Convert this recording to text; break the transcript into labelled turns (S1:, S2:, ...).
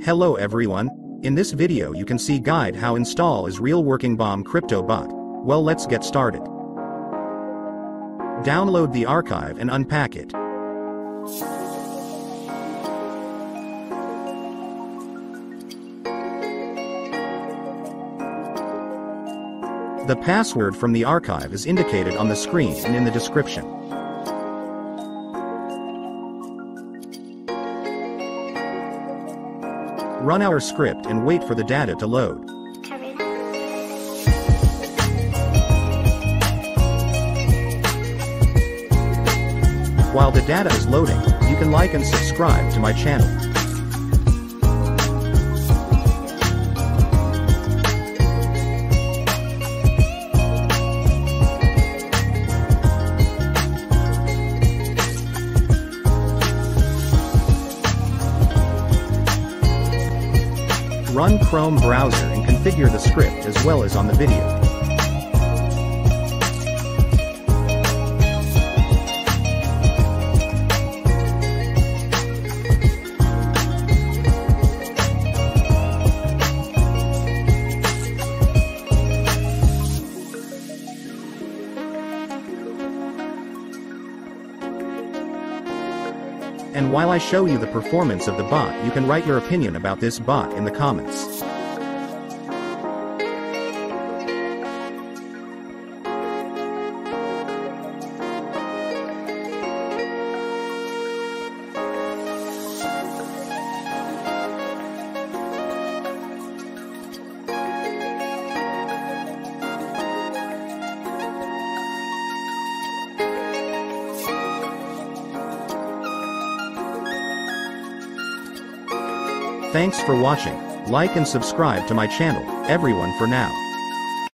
S1: Hello everyone. In this video you can see guide how install is real working bomb crypto bot. Well let's get started. Download the archive and unpack it. The password from the archive is indicated on the screen and in the description. Run our script and wait for the data to load. While the data is loading, you can like and subscribe to my channel. Run Chrome browser and configure the script as well as on the video. And while I show you the performance of the bot you can write your opinion about this bot in the comments. Thanks for watching, like and subscribe to my channel, everyone for now.